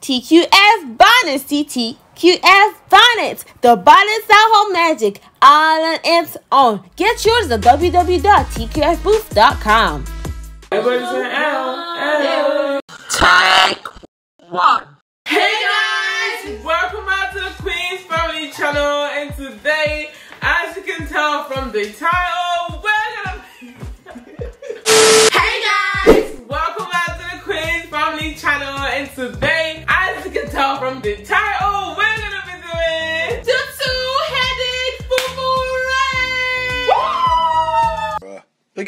TQF Bonnets, TTQF Bonnets, the bonnets that hold magic, all on its own. Get yours at www.tqfbooth.com. Everybody say L, L. Take one. Hey guys, welcome back to the Queen's Family channel and today, as you can tell from the title, we're gonna... hey guys, welcome back to the Queen's Family channel and today,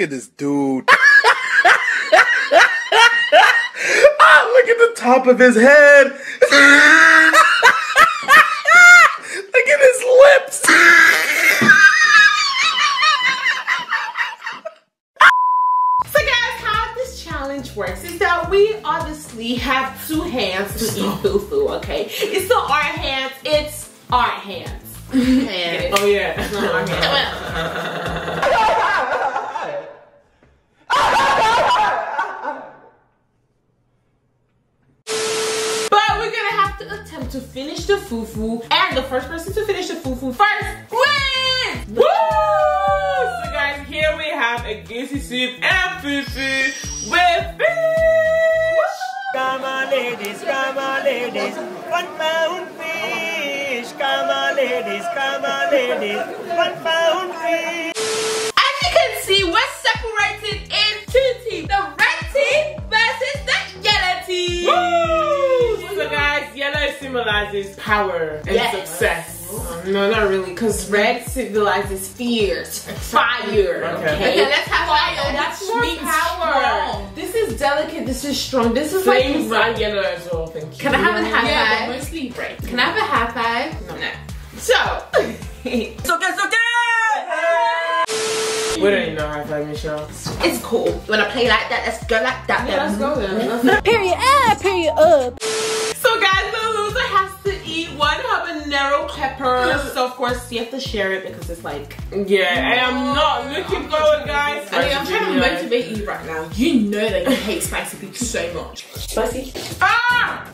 at this dude. ah, look at the top of his head. To finish the fufu, and the first person to finish the fufu first wins! Woo! So guys, here we have egusi soup and fufu with fish! Come on, ladies, come on, ladies, one pound fish. Come on, ladies, come on, ladies, one pound fish. Symbolizes power and Yes. success. Uh-huh. No, not really, because red symbolizes fears, fire. Okay. Okay, let's have fire. That's That's more means power. strong. This is delicate. This is strong. This is Flames like are yellow as well, thank you. Can I have a high Yeah, five? but mostly red. Can I have a high five? no. So. It's okay, it's okay. we don't even know high five, Michelle. It's cool. When I play like that, let's go like that. Yeah, let's go then. Ah, period up, period up. The loser has to eat one habanero pepper. So of course you have to share it because it's like yeah. And I'm not looking forward, guys. I mean, I'm trying to motivate you right now. You know that you hate spicy food so much. Spicy. Ah!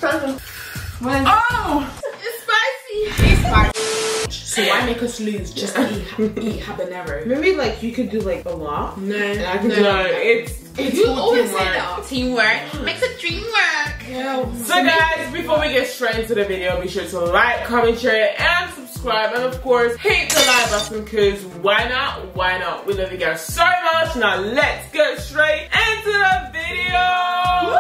Oh! It's spicy. It's spicy. So why make us lose just to eat, eat habanero? Maybe like you could do like a lot. No, And I could no. do it's it's You full always say teamwork. that. Teamwork makes a dream work. So guys, before we get straight into the video, be sure to like, comment, share, and subscribe. And of course, hit the like button because why not? Why not? We love you guys so much. Now let's get straight into the video.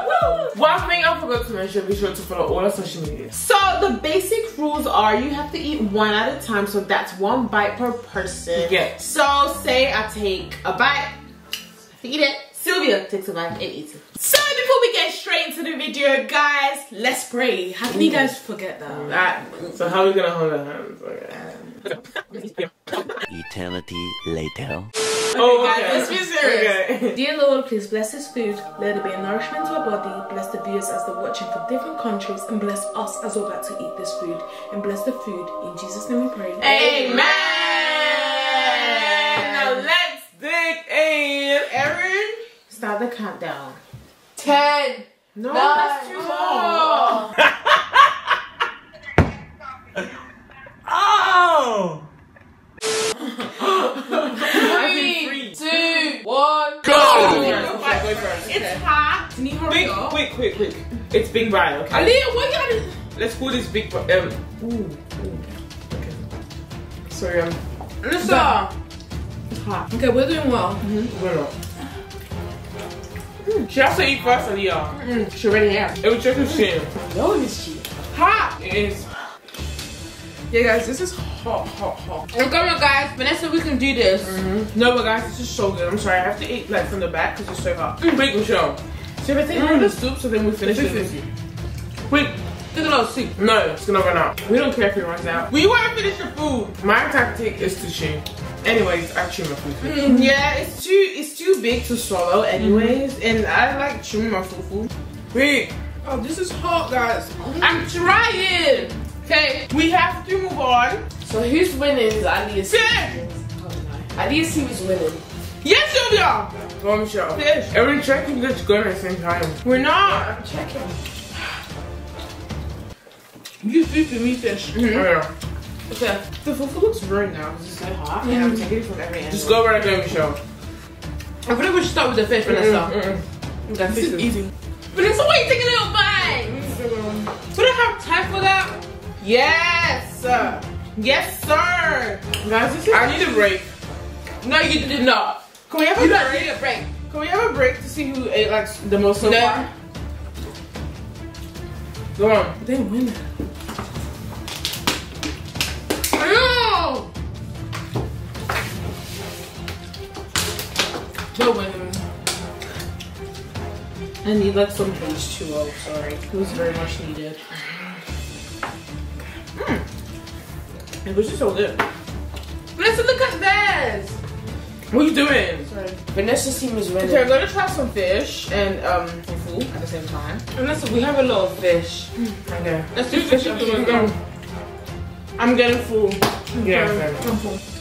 One thing I forgot to mention, be sure to follow all our social media. So the basic rules are you have to eat one at a time. So that's one bite per person. Yes. So say I take a bite, eat it. Sylvia takes a bite and eats it. So before we get straight into the video, guys, let's pray. How can you guys forget that? Mm. Alright, so how are we gonna hold our hands? Okay. Um, Eternity later. Oh, guys, okay. let's be serious. Okay. Dear Lord, please bless this food. Let it be a nourishment to our body. Bless the viewers as they're watching from different countries. And bless us as we're about to eat this food. And bless the food. In Jesus' name we pray. Amen. Now let's dig in. Erin, start the countdown. Ten. No, Nine. that's too long. Oh! Three, two, one, Go Go first. It's hot. Hurry Big, up? quick, quick, quick. It's Big Brian, okay? Aaliyah, what you gotta Let's call this Big Brian. Um, ooh, ooh. Okay. Sorry, I'm. Listen. Okay, we're doing well. Mm-hmm. We're not. Mm, she has to eat first, Aliyah. Mm, she already has. It was just a shame. No, it's cheap. Hot. It is. Yeah, guys, this is hot, hot, hot. Come on, guys. Vanessa, we can do this. Mm-hmm. No, but guys, this is so good. I'm sorry, I have to eat like from the back because it's so hot. Mm, Quick, Michelle. So if I take all the soup, so then we finish it. Wait, take a little soup. No, it's gonna run out. We don't care if it runs out. We want to finish the food. My tactic is to chew. Anyways, I chew my food. Mm, yeah, it's too it's too big to swallow. Anyways, mm-hmm. and I like chewing my food. Quick, Oh, this is hot, guys. I'm trying. Okay, we have to move on. So who's winning is Alias. Fish. Oh, Alias team is winning. Yes, Sylvia. Go, Michelle. Fish. Every checking let's go at the same time. We're not. I'm checking. You food for me fish. Mm-hmm. Oh, yeah. Okay. The fufu looks very now because it's so hot. And I'm mm-hmm. taking it from every angle. Just go right there, Michelle. I think we should start with the fish, Vanessa. Mm-mm. Okay, This is fish. easy. Vanessa, why are you taking a little bites? We don't have time for that. Yes! sir. Yes, sir! Guys, this is. I need a break. No, you did not. Can we have a You don't break? need a break. Can we have a break to see who ate like the most so No. far? Go on. They win. No. They're winning. I need like some H2O, sorry. It was very much needed. It was just so good. Vanessa, look at this. What are you doing? Sorry. Vanessa's team is ready. Okay, I'm gonna try some fish and um fufu at the same time. Vanessa, we have a lot of fish. Okay. Let's do fish after I'm getting full. Yeah,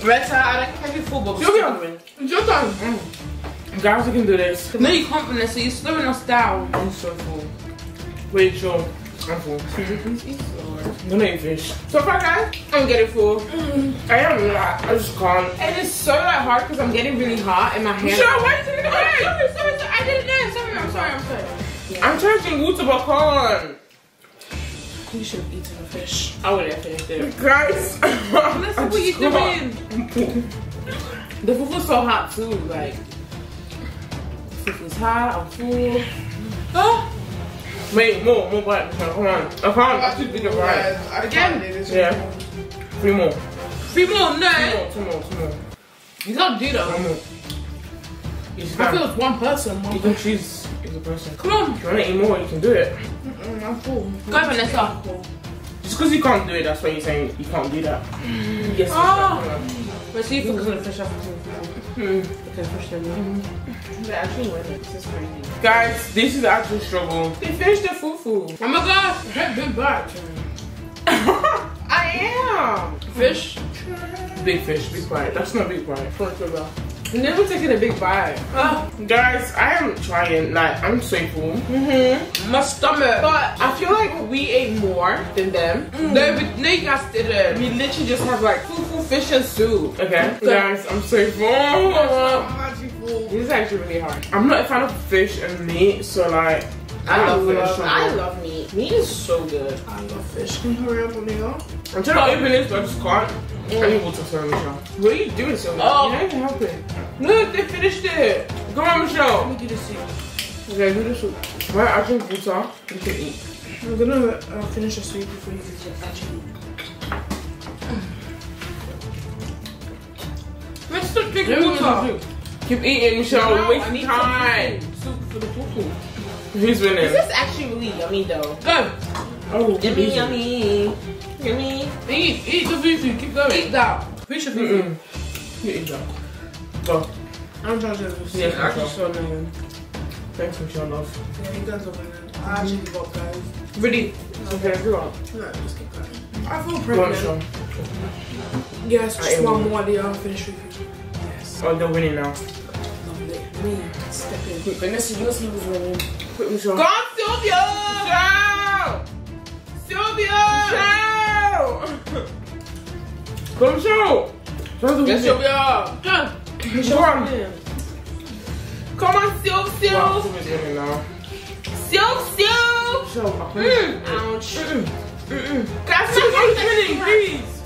Red tie, I don't have you full, but Sylvia. It's your turn. Guys, we can do this. No, you can't, Vanessa. You're slowing us down. I'm so full. Wait, sure. I'm full. Gonna eat fish. So far, guys, I'm getting full. Mm. I am not. I just can't. And it's so like hard because I'm getting really hot in my hand. Michelle, why taking the break? Sorry, sorry, sorry. I didn't know. Sorry, I'm sorry, I'm sorry. I'm charging water, but come. You should have eaten the fish. I would have finished it. Guys. Vanessa, what are you doing? The fufu's so hot too. Like, fufu's hot. I'm full. Oh, Wait, more, more bite. Michelle, Come on. I can't. I too big a bite. again. Yeah. Three more. Three more, no. Two more, two more, two more. You can't do that. One more. You I feel it's one person. One You can choose the person. Come on. If you want to eat more, you can do it. I'm full. Go, Vanessa. Just because you can't do it, that's why you're saying you can't do that. Yes. Ah. Michelle, Let's see if we're gonna fish after Hmm. Okay, fish them. They actually winning. This is crazy. Guys, this is actually struggle. They finished the fufu. Oh my gosh, that big bite. I am. Fish. Big fish, big bite. That's not big bite. You never taking a big bite. Oh, Guys, I am trying. Like, I'm so full. Mm-hmm. my stomach. But I feel like we ate more than them. No, but no, you guys didn't. We literally just have like fufu, fish, and soup. Okay, guys, I'm so full. This is actually really hard. I'm not a fan of fish and meat, so like, I I'm love really love, I love meat. Meat is so good. I love fish. Can you hurry up, Leo? I'm trying to open this, but I just can't. I need water, sorry, Michelle. What are you doing, Sylvia? Oh. You're not even helping. Look, they finished it. Come on, Michelle. Let me do the soup. Okay, do the soup. Well, I drink water. You can eat. I'm gonna uh, finish the soup before you can actually eat. Let's stop drinking water. Keep eating, Michelle. No, We're I wasting need time. Soup for the fufu. Who's winning? This is actually really yummy though. Go. Oh, Yummy, yummy. Yummy. Eat. Eat the fufu. Keep going. Eat that. Finish the fufu. Mm-mm. You eat that. Go. I'm trying to do this. Yes, actually Michelle. so annoying. Thanks, Michelle, love. Yeah, you guys are winning. I mm-hmm. actually give up, guys. Really? Okay, go on. No, just keep going. I feel Go on, pregnant. Yes, just am one more idea. I'll finish with you. Yes. Oh, they're winning now. Lovely. Me. Step in. Vanessa, yours was winning. Quick, Michelle. Go on, Sylvia! Go, Michelle! Michelle, Yes, Sylvia. Sylvia! Go on. Come on, Syl, Wow, Syl! Sylvia's winning now. Syl, Syl! Michelle, I Mm. Ouch. Mm-mm. Guys, Sylvia's my hand's winning, actually please.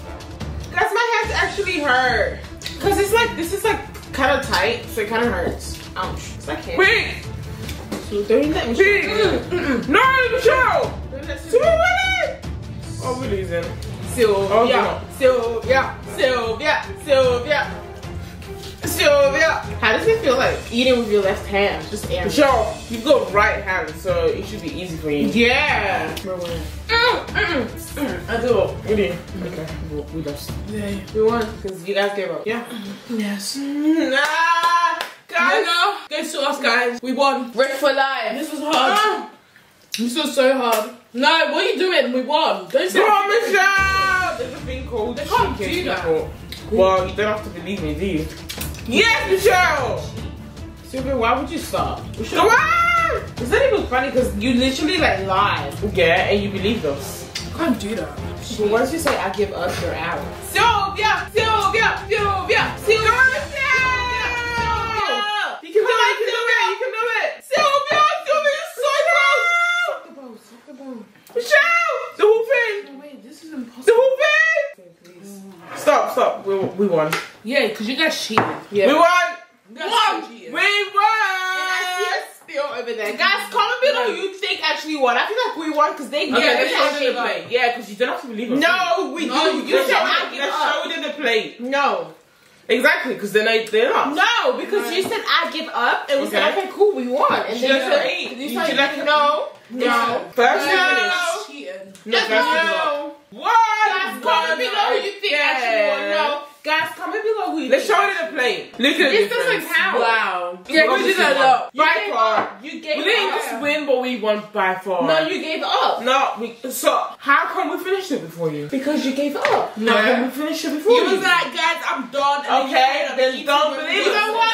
Guys, my hands actually hurt. Cause it's like, this is like kind of tight, so it kind of hurts. Ouch. It's like hair. Wait! So don't let me Wait! Mm-mm. No, Michelle! Don't let Sylvia Sylvia winning! Oh, really, then? Sylvia, Sylvia, Sylvia, Sylvia, Sylvia. How does it feel like eating with your left hand? Just air. Michelle, you've got right hand, so it should be easy for you. Yeah. We're winning. Mm, mm, mm. I do it. Really? Okay, well, we lost. Yeah. We won because you guys gave up. Yeah. Yes. Nah, guys. No, Guys to us, guys. We won. Red for life. This was hard. This was so hard. No, what are you doing? We won. Don't Come say on, Michelle! There's a thing called They can't cheeky do that. people. Well, you don't have to believe me, do you? Yes, Michelle! Sylvia, why would you stop? Come on! It's not even funny because you literally like lied. Yeah, and you believed us. Come can't do that. But once you say I give up, you're out. Sylvia! Sylvia! Sylvia! Sylvia! Sylvia! You can do it, you can do it, you can do it. Sylvia! Sylvia is so close! Michelle! The whole thing! Wait, this is The impossible. whole thing! Stop, stop. We, we won. Yeah, because you guys cheated. Yeah. We won! You guys Won! cheated. We I see won! a spill over there. Guys, comment below who you think actually won. I feel like we won because they Okay, gave let's us actually them the plate. Yeah, because you don't have to believe us. No, we No, do. you You Let's said show I them- give let's up. show them the plate. No. Exactly, because then they, they lost. No, because you said I give up, and we said, Okay. okay, cool, we won. And She then you doesn't said, eat. you You said, should have- no, no. First No. you finish. Cheating. No, first you No. What? Guys, comment below who you think actually won. No. Guys, comment below who you Let's think. show you the plate. Look at This the doesn't difference. count. Wow. Yeah, we did a lot. You By gave far. up. You gave We didn't up. just win, but we won by far. No, you gave up. No, we. So how come we finished it before you? Because you gave up. No, Yeah. we finished it before You you. was like, guys, I'm done. And Okay, you then keep don't believe it. us. You know what? You know what?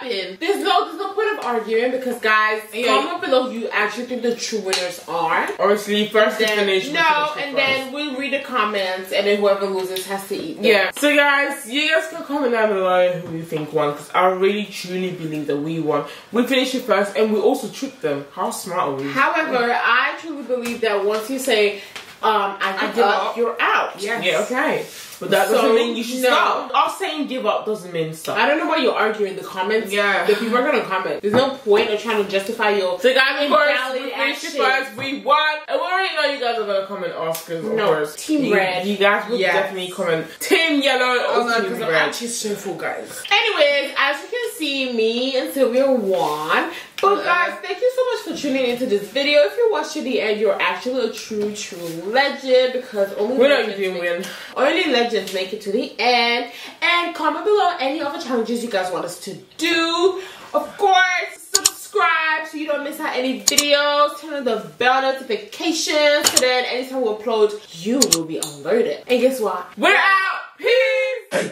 I meant I'm done dapping. There's no, there's no point of arguing because guys, Yeah. comment below who you actually think the true winners are. Obviously, first to Then, finish. no, finished and first. then we'll read the comments, and then whoever loses has to eat. them. Yeah. So guys, you guys can comment down below who you think won because I really truly believe that we won. We finished it first and we also tricked them. How smart are we? However, I truly believe that once you say, um, I give, give up, up. you're out. Yes. Yeah, okay. But that doesn't mean you should no. stop. Us saying give up doesn't mean stop. I don't know why you're arguing. The comments, Yeah. the people are gonna comment. There's no point of trying to justify your. So guys, Invalid we finished first. We won. And we already know you guys are gonna comment Oscars, No, course. Team you, Red. You guys will Yes. definitely comment Team Yellow Oh or no, Team because I'm Red. actually so full, guys. Anyways, as you can see, me and Sylvia won. But guys, thank you so much for tuning into this video. If you watched to the end, you're actually a true, true legend because only we legends make- win. Only legends make it to the end. And comment below any other challenges you guys want us to do. Of course, subscribe so you don't miss out any videos. Turn on the bell notifications so then anytime we upload, you will be alerted. And guess what? We're out. Peace.